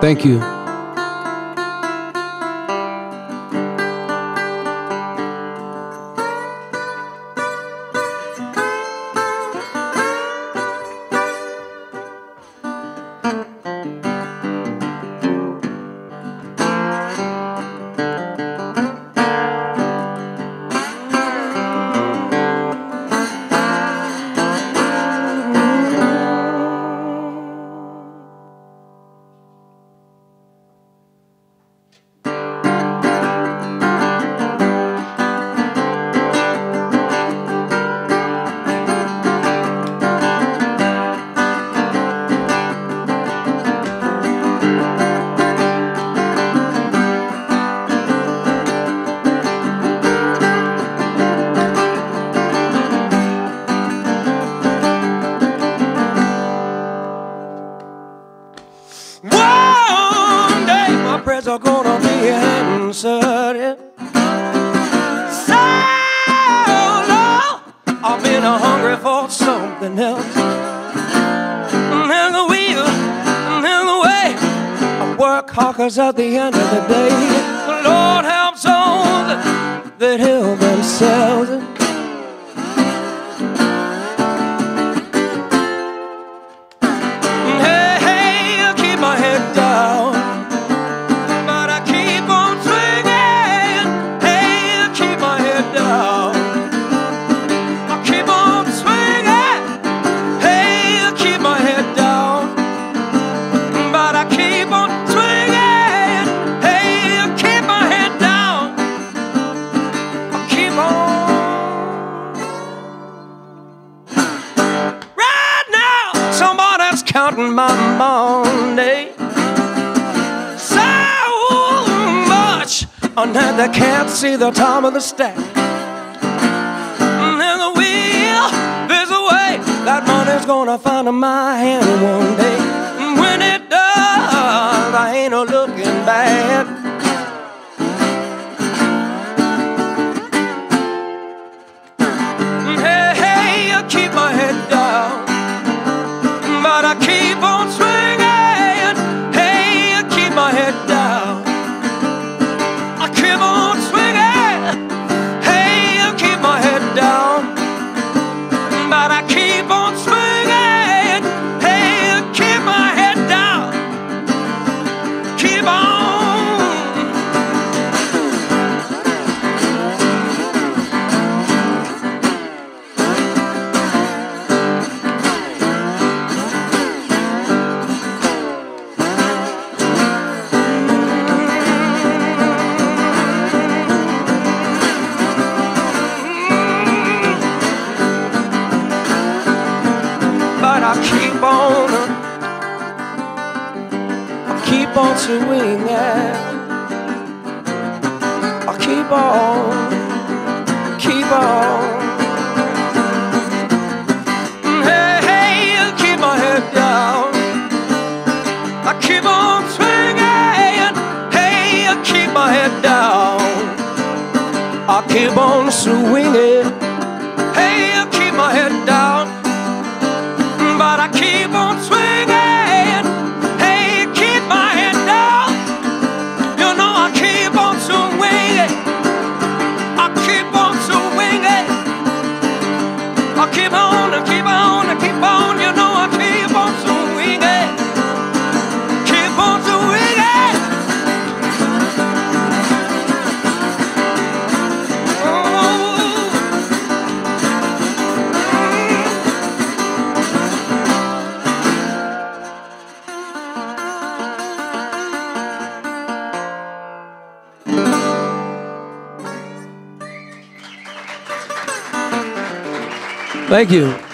Thank you. One day my prayers are gonna be answered. So long, I've been hungry for something else. And the wheel, and the way, I work hard at the end of the day, the Lord helps those that help counting my money. So much, and that they can't see the top of the stack. And then the wheel, there's a way that money's gonna find my hand one day. When looking I keep on, uh, I keep on swinging. I keep on, keep on. Mm, hey, hey, I keep my head down. I keep on swinging. Hey, I keep my head down. I keep on swinging. Keep on Thank you.